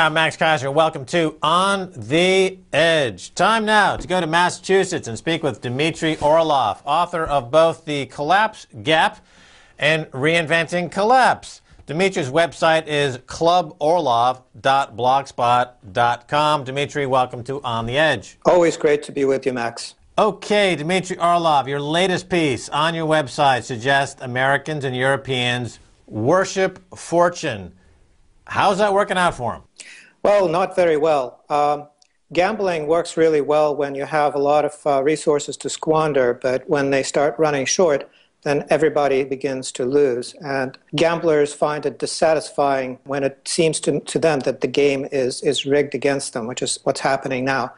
Hi, I'm Max Keiser. Welcome to On the Edge. Time now to go to Massachusetts and speak with Dmitry Orlov, author of both The Collapse Gap and Reinventing Collapse. Dmitry's website is cluborlov.blogspot.com. Dmitry, welcome to On the Edge. Always great to be with you, Max. Okay, Dmitry Orlov, your latest piece on your website suggests Americans and Europeans worship fortune. How's that working out for them? Well, not very well. Um, gambling works really well when you have a lot of uh, resources to squander, but when they start running short, then everybody begins to lose. And gamblers find it dissatisfying when it seems to, to them that the game is, is rigged against them, which is what's happening now.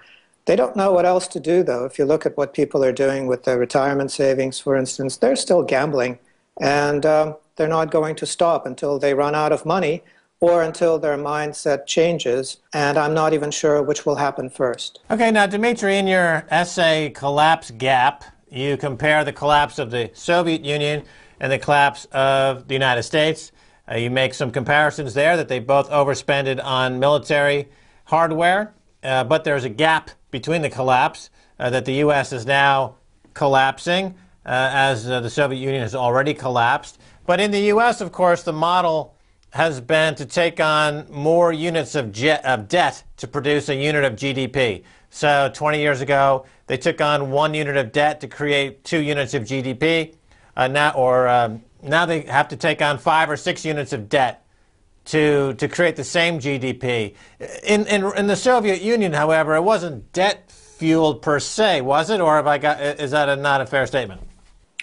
They don't know what else to do, though. If you look at what people are doing with their retirement savings, for instance, they're still gambling, and um, they're not going to stop until they run out of money or until their mindset changes. And I'm not even sure which will happen first. Okay, now, Dmitry, in your essay, Collapse Gap, you compare the collapse of the Soviet Union and the collapse of the United States. Uh, you make some comparisons there that they both overspended on military hardware, uh, but there's a gap between the collapse uh, that the U.S. is now collapsing, uh, as uh, the Soviet Union has already collapsed. But in the U.S., of course, the model has been to take on more units of, of debt to produce a unit of GDP. So 20 years ago, they took on one unit of debt to create two units of GDP. Uh, now, or um, now they have to take on five or six units of debt to to create the same GDP. In in, in the Soviet Union, however, it wasn't debt fueled per se, was it? Or have I got is that a, not a fair statement?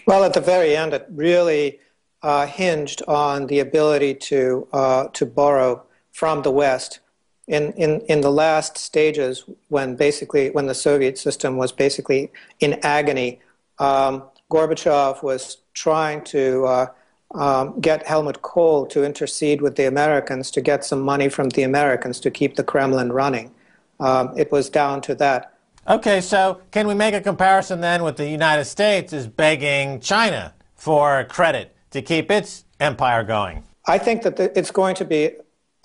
Well, at the very end, it really uh, hinged on the ability to uh, to borrow from the West. In, in, in the last stages, when basically when the Soviet system was basically in agony, um, Gorbachev was trying to uh, um, get Helmut Kohl to intercede with the Americans to get some money from the Americans to keep the Kremlin running. Um, it was down to that. Okay, so can we make a comparison then with the United States is begging China for credit to keep its empire going? I think that it's going to be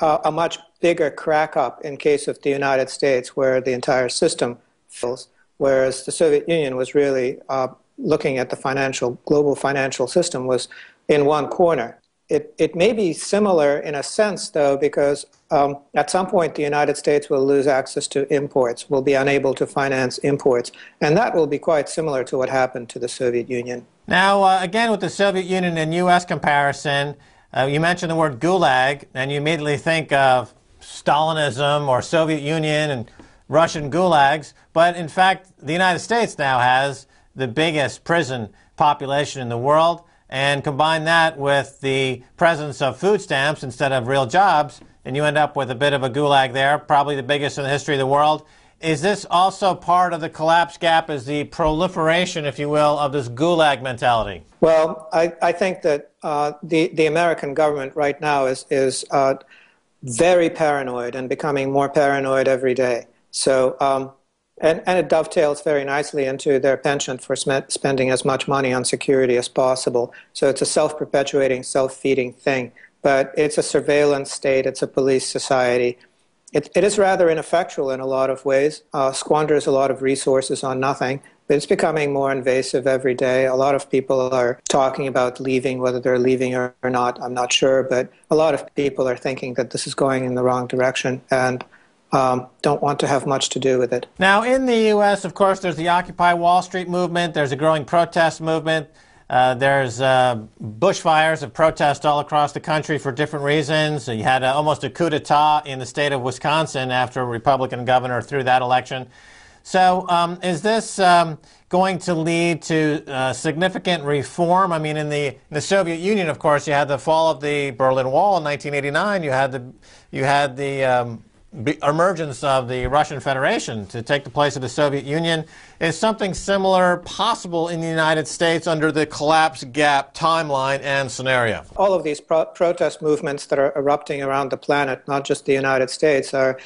a, a much bigger crack up in case of the United States, where the entire system fails, whereas the Soviet Union was really uh, looking at the financial global financial system was in one corner. It, it may be similar in a sense, though, because um, at some point the United States will lose access to imports, will be unable to finance imports, and that will be quite similar to what happened to the Soviet Union. Now, uh, again, with the Soviet Union and U.S. comparison, uh, you mentioned the word gulag, and you immediately think of Stalinism or Soviet Union and Russian gulags, but in fact, the United States now has the biggest prison population in the world and combine that with the presence of food stamps instead of real jobs, and you end up with a bit of a gulag there, probably the biggest in the history of the world. Is this also part of the collapse gap, is the proliferation, if you will, of this gulag mentality? Well, I, I think that uh, the, the American government right now is, is uh, very paranoid and becoming more paranoid every day. So um, and, and it dovetails very nicely into their penchant for sm- spending as much money on security as possible. So it's a self perpetuating, self feeding thing. But it's a surveillance state, it's a police society. It, it is rather ineffectual in a lot of ways, uh, squanders a lot of resources on nothing, but it's becoming more invasive every day. A lot of people are talking about leaving, whether they're leaving or, or not, I'm not sure, but a lot of people are thinking that this is going in the wrong direction. And um, don't want to have much to do with it. Now, in the U.S., of course, there's the Occupy Wall Street movement, there's a growing protest movement. Uh, there's uh, bushfires of protest all across the country for different reasons. You had uh, almost a coup d'etat in the state of Wisconsin after a Republican governor threw that election. So, um, is this um, going to lead to uh, significant reform? I mean, in the, in the Soviet Union, of course, you had the fall of the Berlin Wall in 1989. You had the you had the um, emergence of the Russian Federation to take the place of the Soviet Union. Is something similar possible in the United States under the collapse gap timeline and scenario? All of these pro- protest movements that are erupting around the planet, not just the United States, are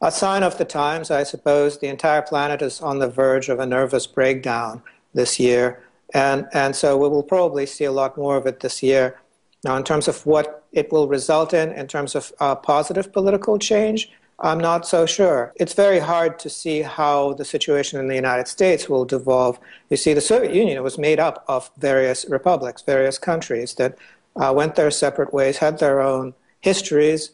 a sign of the times, I suppose. The entire planet is on the verge of a nervous breakdown this year. And, and so we will probably see a lot more of it this year. Now, in terms of what it will result in in terms of uh, positive political change, I'm not so sure. It's very hard to see how the situation in the United States will devolve. You see, the Soviet Union was made up of various republics, various countries that uh, went their separate ways, had their own histories,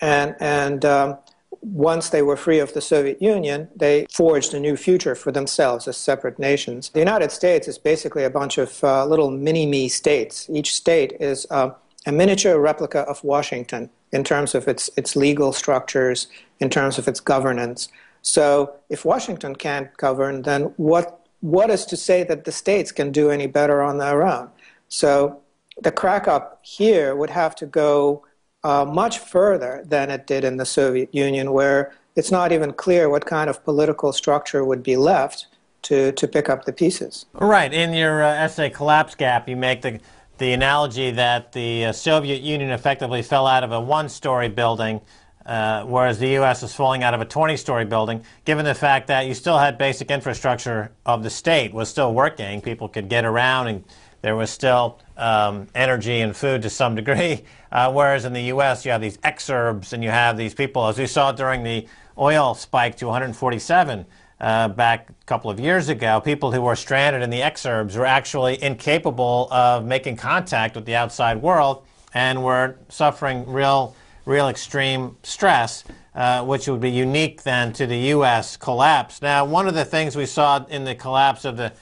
and, and um, once they were free of the Soviet Union, they forged a new future for themselves as separate nations. The United States is basically a bunch of uh, little mini me states. Each state is uh, a miniature replica of Washington in terms of its, its legal structures, in terms of its governance. So if Washington can't govern, then what, what is to say that the states can do any better on their own? So the crack up here would have to go uh, much further than it did in the Soviet Union, where it's not even clear what kind of political structure would be left to, to pick up the pieces. Right. In your uh, essay, Collapse Gap, you make the the analogy that the uh, Soviet Union effectively fell out of a one story building, uh, whereas the U.S. is falling out of a 20 story building, given the fact that you still had basic infrastructure of the state was still working. People could get around and there was still um, energy and food to some degree. Uh, whereas in the U.S., you have these exurbs and you have these people, as we saw during the oil spike to 147 uh, back a couple of years ago, people who were stranded in the exurbs were actually incapable of making contact with the outside world and were suffering real, real extreme stress, uh, which would be unique then to the U.S. collapse. Now, one of the things we saw in the collapse of the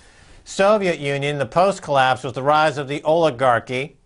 Soviet Union, the post collapse, was the rise of the oligarchy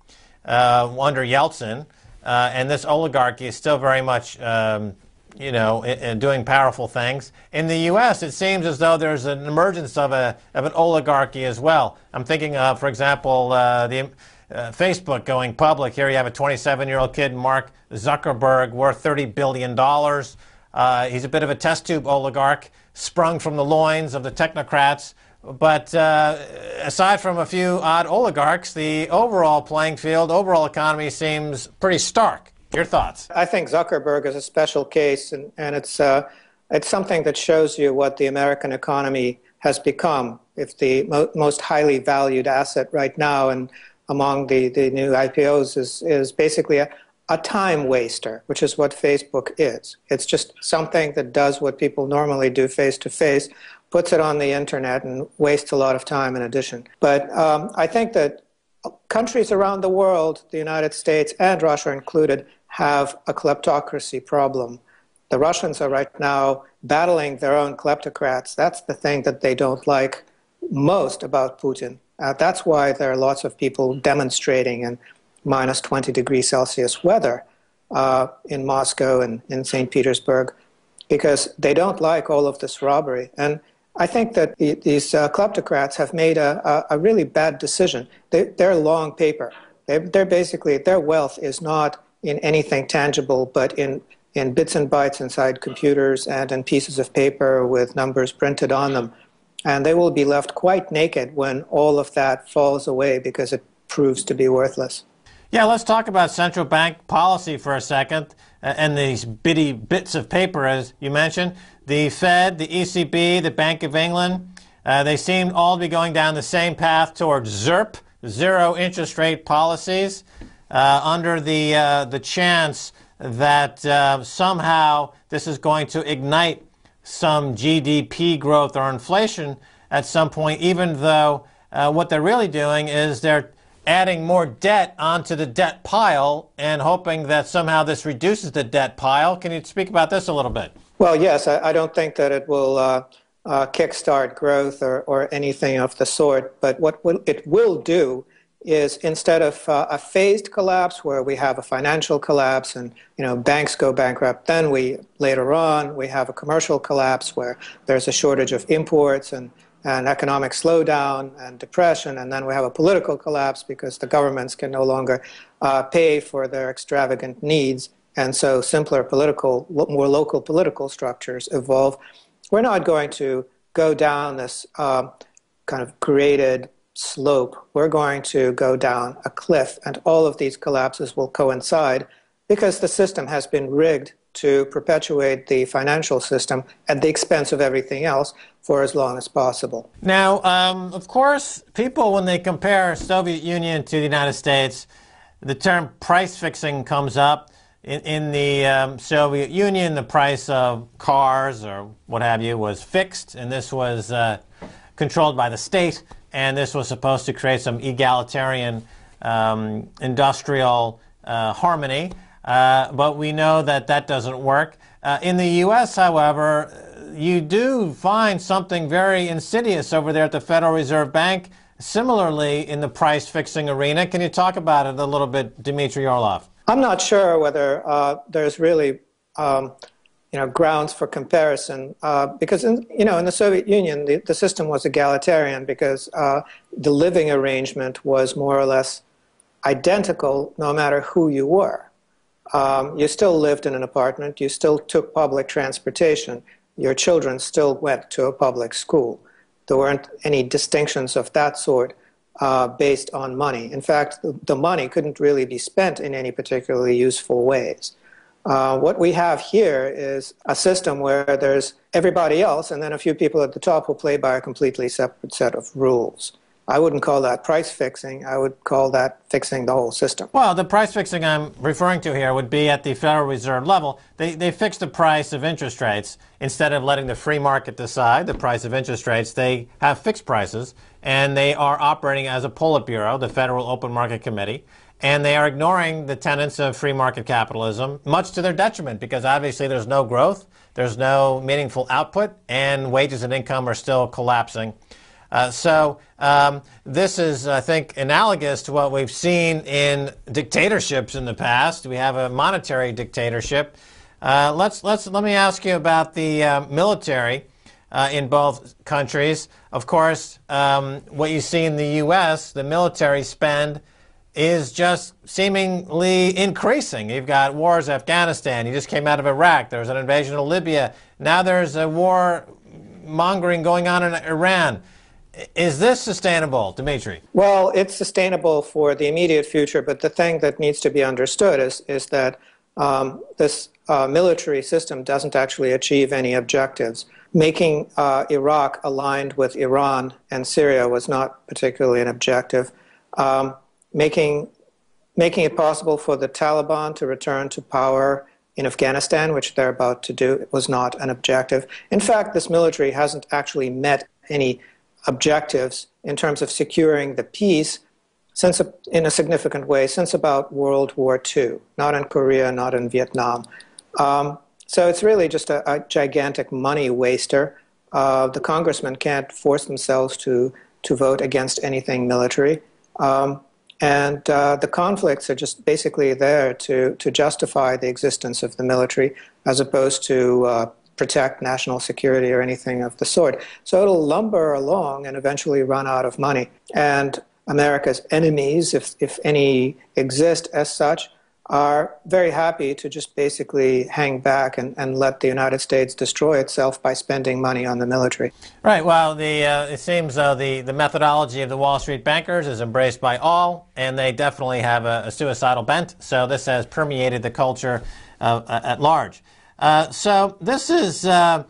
uh, under Yeltsin. Uh, and this oligarchy is still very much um, you know, and doing powerful things. In the U.S., it seems as though there's an emergence of, a, of an oligarchy as well. I'm thinking of, for example, uh, the uh, Facebook going public. Here you have a 27-year-old kid, Mark Zuckerberg, worth $30 billion. Uh, he's a bit of a test tube oligarch, sprung from the loins of the technocrats. But uh, aside from a few odd oligarchs, the overall playing field, overall economy seems pretty stark. Your thoughts? I think Zuckerberg is a special case, and, and it's, uh, it's something that shows you what the American economy has become. If the mo- most highly valued asset right now and among the, the new IPOs is, is basically a, a time waster, which is what Facebook is. It's just something that does what people normally do face to face, puts it on the internet, and wastes a lot of time in addition. But um, I think that countries around the world, the United States and Russia included, have a kleptocracy problem. The Russians are right now battling their own kleptocrats. That's the thing that they don't like most about Putin. Uh, that's why there are lots of people demonstrating in minus 20 degrees Celsius weather uh, in Moscow and in St. Petersburg, because they don't like all of this robbery. And I think that these uh, kleptocrats have made a, a, a really bad decision. They, are long paper. They're, they're basically, their wealth is not in anything tangible, but in, in bits and bytes inside computers and in pieces of paper with numbers printed on them. And they will be left quite naked when all of that falls away because it proves to be worthless. Yeah, let's talk about central bank policy for a second uh, and these bitty bits of paper, as you mentioned. The Fed, the ECB, the Bank of England, uh, they seem all to be going down the same path towards ZIRP, zero interest rate policies uh, under the, uh, the chance that uh, somehow this is going to ignite some GDP growth or inflation at some point, even though uh, what they're really doing is they're adding more debt onto the debt pile and hoping that somehow this reduces the debt pile. Can you speak about this a little bit? Well, yes, I, I don't think that it will uh, uh, kickstart growth or, or anything of the sort, but what will, it will do is instead of uh, a phased collapse where we have a financial collapse and you know banks go bankrupt then we later on we have a commercial collapse where there's a shortage of imports and an economic slowdown and depression and then we have a political collapse because the governments can no longer uh, pay for their extravagant needs. And so simpler political more local political structures evolve. We're not going to go down this uh, kind of graded slope, we're going to go down a cliff, and all of these collapses will coincide because the system has been rigged to perpetuate the financial system at the expense of everything else for as long as possible. Now, um, of course, people, when they compare Soviet Union to the United States, the term price fixing comes up. In, in the um, Soviet Union, the price of cars or what have you was fixed, and this was uh, controlled by the state, and this was supposed to create some egalitarian um, industrial uh, harmony. Uh, but we know that that doesn't work. Uh, in the U.S., however, you do find something very insidious over there at the Federal Reserve Bank, similarly in the price fixing arena. Can you talk about it a little bit, Dmitry Orlov? I'm not sure whether uh, there's really um, you know, grounds for comparison uh, because in, you know, in the Soviet Union, the, the system was egalitarian because uh, the living arrangement was more or less identical no matter who you were. Um, you still lived in an apartment, you still took public transportation, your children still went to a public school. There weren't any distinctions of that sort uh, based on money. In fact, the, the, money couldn't really be spent in any particularly useful ways. Uh, what we have here is a system where there's everybody else and then a few people at the top who play by a completely separate set of rules. I wouldn't call that price fixing. I would call that fixing the whole system. Well, the price fixing I'm referring to here would be at the Federal Reserve level. They, they fix the price of interest rates. Instead of letting the free market decide the price of interest rates, they have fixed prices, and they are operating as a Politburo, the Federal Open Market Committee, and they are ignoring the tenets of free market capitalism, much to their detriment, because obviously there's no growth, there's no meaningful output, and wages and income are still collapsing. Uh, so um, this is, I think, analogous to what we've seen in dictatorships in the past. We have a monetary dictatorship. Uh, let's let's let me ask you about the uh, military uh, in both countries. Of course, um, what you see in the U.S., the military spend is just seemingly increasing. You've got wars in Afghanistan. You just came out of Iraq. There was an invasion of Libya. Now there's a war mongering going on in Iran. Is this sustainable, Dimitri? Well, it's sustainable for the immediate future, but the thing that needs to be understood is, is that um, this uh, military system doesn't actually achieve any objectives. Making uh, Iraq aligned with Iran and Syria was not particularly an objective. Um, making, making it possible for the Taliban to return to power in Afghanistan, which they're about to do, was not an objective. In fact, this military hasn't actually met any objectives in terms of securing the peace since in a significant way since about World War II, not in Korea, not in Vietnam. Um, so it's really just a, a gigantic money waster. Uh, the congressmen can't force themselves to, to vote against anything military. Um, and uh, the conflicts are just basically there to, to justify the existence of the military as opposed to uh, protect national security or anything of the sort. So it'll lumber along and eventually run out of money. And America's enemies, if, if any exist as such, are very happy to just basically hang back and, and let the United States destroy itself by spending money on the military. Right. Well, the, uh, it seems uh, the, the methodology of the Wall Street bankers is embraced by all, and they definitely have a, a suicidal bent. So this has permeated the culture uh, at large. Uh, so this is uh,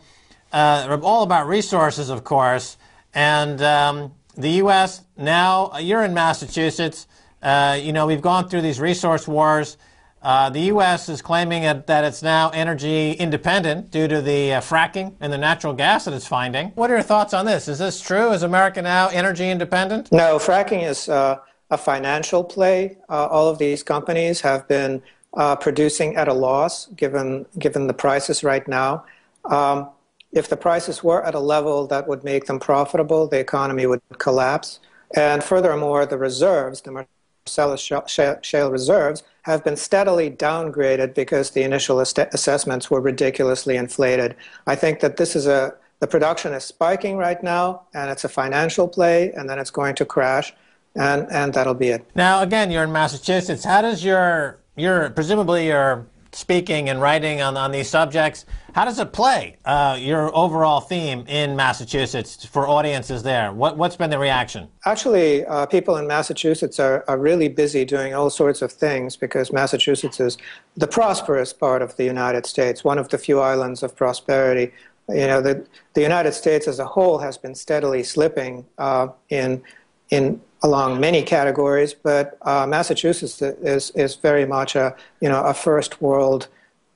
uh, all about resources, of course, and um, the U.S. now. You're in Massachusetts. Uh, you know we've gone through these resource wars. the U.S. is claiming that it's now energy independent due to the fracking and the natural gas that it's finding. What are your thoughts on this? Is this true? Is America now energy independent? No, fracking is a financial play. all of these companies have been uh, producing at a loss given, given the prices right now. Um, if the prices were at a level that would make them profitable, the economy would collapse. And furthermore, the reserves, the Shale reserves, have been steadily downgraded because the initial assessments were ridiculously inflated. I think that this is a the production is spiking right now, and it's a financial play, and then it's going to crash, and and that'll be it. Now, again, you're in Massachusetts. How does your you're presumably you're speaking and writing on, on these subjects. How does it play uh, your overall theme in Massachusetts for audiences there? What, what's been the reaction? Actually, uh, people in Massachusetts are, are really busy doing all sorts of things because Massachusetts is the prosperous part of the United States, one of the few islands of prosperity. You know, the, the United States as a whole has been steadily slipping uh, in, in along many categories, but uh, Massachusetts is, is very much a, you know, a first world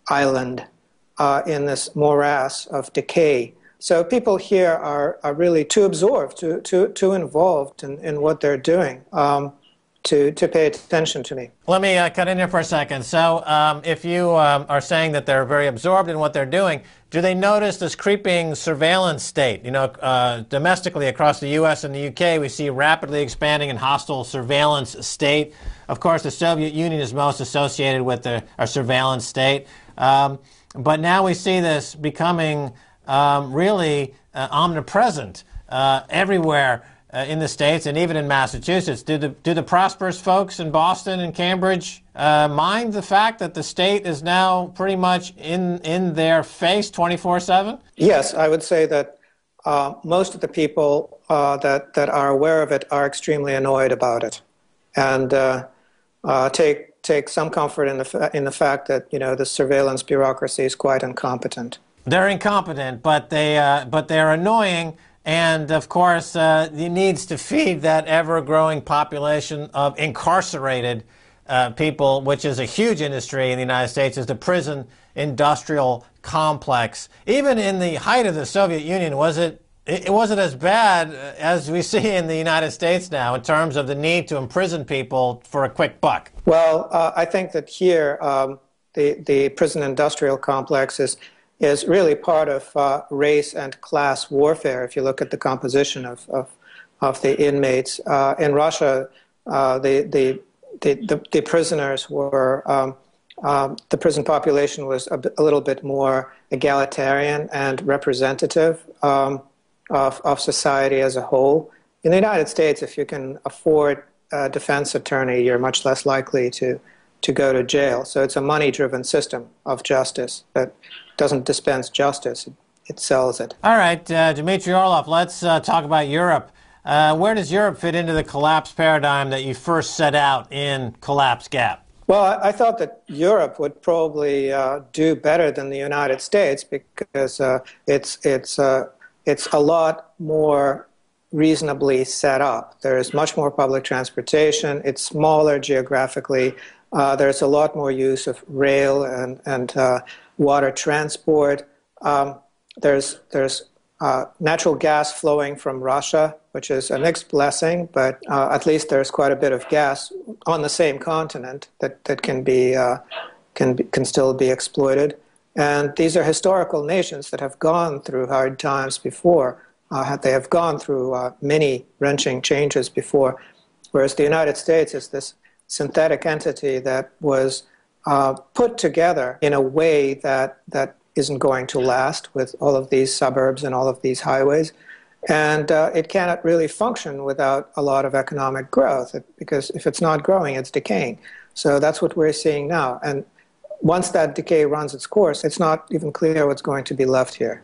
island uh, in this morass of decay. So people here are, are really too absorbed, too, too, too involved in, in what they're doing. Um, to, to pay attention to me. Let me uh, cut in here for a second. So, um, if you um, are saying that they're very absorbed in what they're doing, do they notice this creeping surveillance state? You know, uh, domestically across the U.S. and the U.K., we see rapidly expanding and hostile surveillance state. Of course, the Soviet Union is most associated with the, a surveillance state. Um, but now we see this becoming um, really uh, omnipresent uh, everywhere uh, in the states and even in Massachusetts. Do the do the prosperous folks in Boston and Cambridge uh, mind the fact that the state is now pretty much in in their face twenty four seven? Yes, I would say that uh, most of the people uh, that that are aware of it are extremely annoyed about it, and uh, uh, take take some comfort in the fa- in the fact that you know the surveillance bureaucracy is quite incompetent. They're incompetent, but they but they're annoying and of course, uh, needs to feed that ever growing population of incarcerated uh, people, which is a huge industry in the United States, is the prison industrial complex. Even in the height of the Soviet Union, was it? It wasn't as bad as we see in the United States now in terms of the need to imprison people for a quick buck. Well, uh, I think that here um, the the prison industrial complex is is really part of uh, race and class warfare. If you look at the composition of, of, of the inmates uh, in Russia, uh, the, the, the, the, prisoners were, um, um, the prison population was a, a, little bit more egalitarian and representative um, of, of society as a whole. In the United States, if you can afford a defense attorney, you're much less likely to, to go to jail. So it's a money driven system of justice that doesn't dispense justice, it sells it. All right, uh, Dmitry Orlov, let's uh, talk about Europe. Uh, where does Europe fit into the collapse paradigm that you first set out in Collapse Gap? Well, I thought that Europe would probably uh, do better than the United States because uh, it's, it's, uh, it's a lot more reasonably set up. There's much more public transportation, it's smaller geographically, there's a lot more use of rail and, and water transport. Um, there's there's uh, natural gas flowing from Russia, which is a mixed blessing, but uh, at least there's quite a bit of gas on the same continent that, that can be uh, can be, can still be exploited. And these are historical nations that have gone through hard times before. Uh, they have gone through uh, many wrenching changes before, whereas the United States is this synthetic entity that was uh, put together in a way that, that isn't going to last with all of these suburbs and all of these highways. And uh, it cannot really function without a lot of economic growth because if it's not growing, it's decaying. So that's what we're seeing now. And once that decay runs its course, it's not even clear what's going to be left here.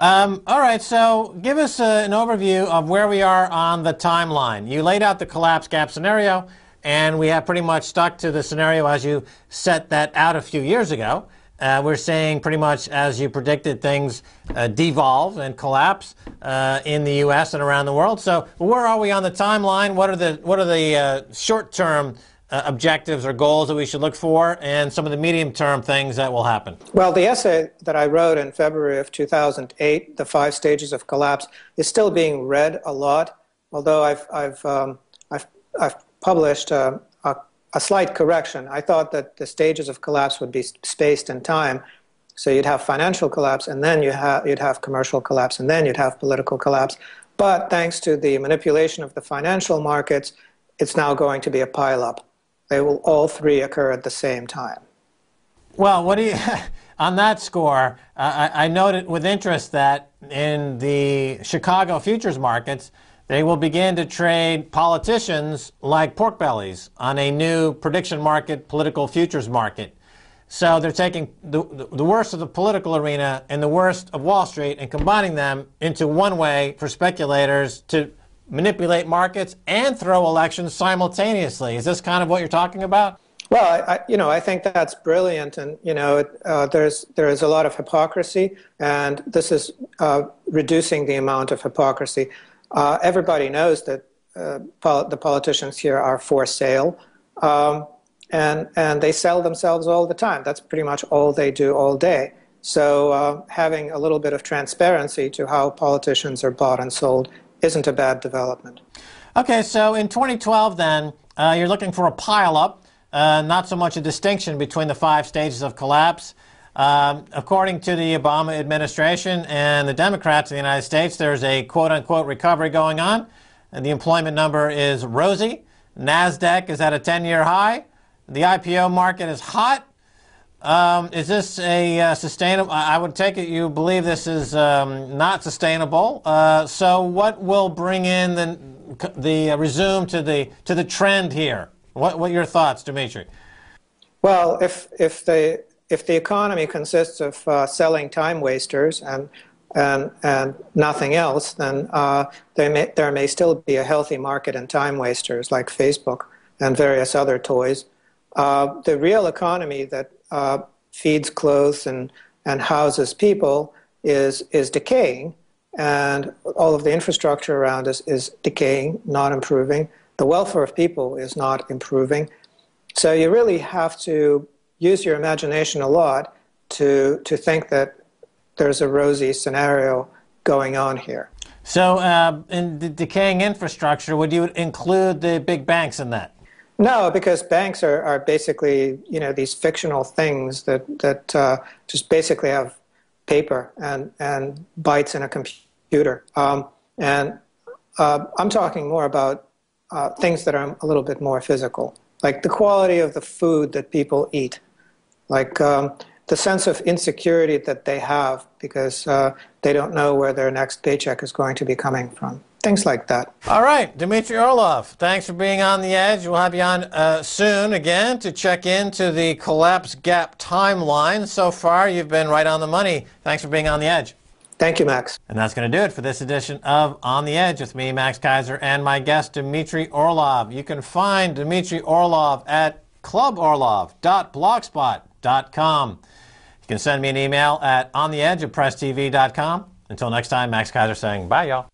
Um, all right, so give us uh, an overview of where we are on the timeline. You laid out the collapse gap scenario. And we have pretty much stuck to the scenario as you set that out a few years ago. Uh, we're saying pretty much as you predicted things uh, devolve and collapse uh, in the U.S. and around the world. So where are we on the timeline? What are the what are the uh, short-term uh, objectives or goals that we should look for, and some of the medium-term things that will happen? Well, the essay that I wrote in February of 2008, "The Five Stages of Collapse," is still being read a lot. Although I've I've um, I've, I've published a, a, a, slight correction. I thought that the stages of collapse would be spaced in time. So you'd have financial collapse, and then you ha- you'd have commercial collapse, and then you'd have political collapse. But thanks to the manipulation of the financial markets, it's now going to be a pileup. They will all three occur at the same time. Well, what do you, on that score, uh, I, I noted with interest that in the Chicago futures markets, they will begin to trade politicians like pork bellies on a new prediction market, political futures market. So they're taking the, the worst of the political arena and the worst of Wall Street and combining them into one way for speculators to manipulate markets and throw elections simultaneously. Is this kind of what you're talking about? Well, I, you know, I think that's brilliant, and you know, uh, there's there is a lot of hypocrisy, and this is uh, reducing the amount of hypocrisy. Uh, everybody knows that uh, pol- the politicians here are for sale. Um, and, and they sell themselves all the time. That's pretty much all they do all day. So uh, having a little bit of transparency to how politicians are bought and sold isn't a bad development. Okay, so in 2012, then, uh, you're looking for a pileup, uh, not so much a distinction between the five stages of collapse. Um, according to the Obama administration and the Democrats in the United States, there's a quote unquote recovery going on, and the employment number is rosy. NASDAQ is at a 10 year high. The IPO market is hot. Um, is this a uh, sustainable? I would take it you believe this is um, not sustainable. Uh, so, what will bring in the the uh, resume to the to the trend here? What what are your thoughts, Dimitri? Well, if if the if the economy consists of uh, selling time wasters and and and nothing else, then uh, may, there may still be a healthy market in time wasters like Facebook and various other toys. Uh, the real economy that uh, feeds, clothes, and, and houses people is, is decaying, and all of the infrastructure around us is decaying, not improving. The welfare of people is not improving. So you really have to use your imagination a lot to, to think that there's a rosy scenario going on here. So, uh, in the decaying infrastructure, would you include the big banks in that? No, because banks are, are basically you know these fictional things that that uh, just basically have paper and and bytes in a computer. Um, and uh, I'm talking more about uh, things that are a little bit more physical, like the quality of the food that people eat, like um, the sense of insecurity that they have because uh, they don't know where their next paycheck is going to be coming from things like that. All right, Dmitry Orlov, thanks for being on the edge. We'll have you on uh, soon again to check into the collapse gap timeline. So far, you've been right on the money. Thanks for being on the edge. Thank you, Max. And that's going to do it for this edition of On the Edge with me, Max Keiser, and my guest, Dmitry Orlov. You can find Dmitry Orlov at cluborlov.blogspot.com. You can send me an email at ontheedge at presstv.com. Until next time, Max Keiser saying bye, y'all.